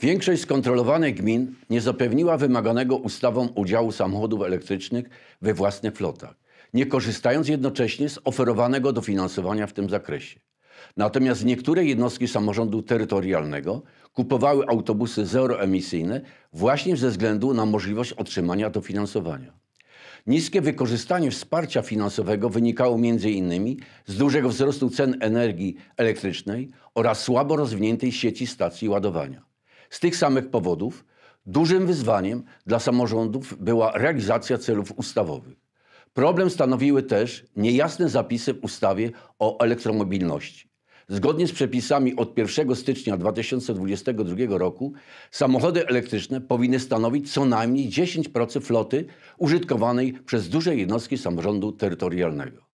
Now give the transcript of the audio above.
Większość skontrolowanych gmin nie zapewniła wymaganego ustawą udziału samochodów elektrycznych we własnych flotach, nie korzystając jednocześnie z oferowanego dofinansowania w tym zakresie. Natomiast niektóre jednostki samorządu terytorialnego kupowały autobusy zeroemisyjne właśnie ze względu na możliwość otrzymania dofinansowania. Niskie wykorzystanie wsparcia finansowego wynikało m.in. z dużego wzrostu cen energii elektrycznej oraz słabo rozwiniętej sieci stacji ładowania. Z tych samych powodów dużym wyzwaniem dla samorządów była realizacja celów ustawowych. Problem stanowiły też niejasne zapisy w ustawie o elektromobilności. Zgodnie z przepisami od 1 stycznia 2022 roku samochody elektryczne powinny stanowić co najmniej 10% floty użytkowanej przez duże jednostki samorządu terytorialnego.